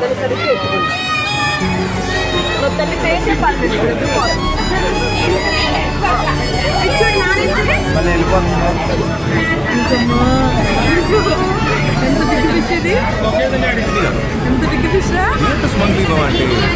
దాని సరిగ్గా ఎత్తుకుంది మా తల్లి ఫేసే పడుతుంది చూడు నానేస్తుంది మళ్ళీ వెళ్ళిపోతున్నారు ఎంత బిగ్ ఫిష్ ఇది ఎంత బిగ్ ఫిష్ రా కలకాలం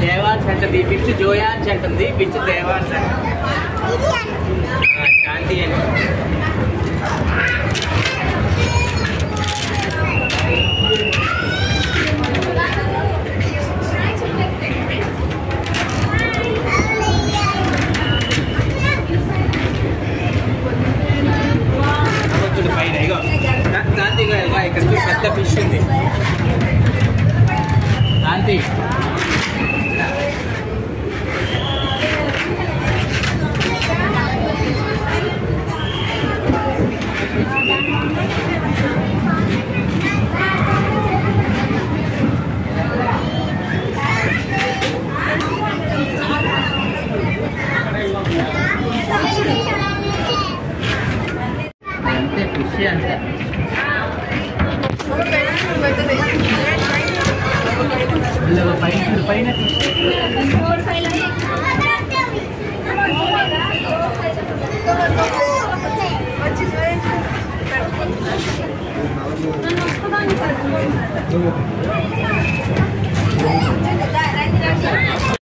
దేవాన్స్ అంటుంది ఈ పిచ్ జోయాన్స్ అంటుంది ఈ పిచ్ దేవాన్స్ అంటుంది శాంతి అని. పైన ఇగో. కా- కాంతి ఇక్కడ పెద్ద ఫిష్ ఉంది. కాంతి பைனாப்பிள்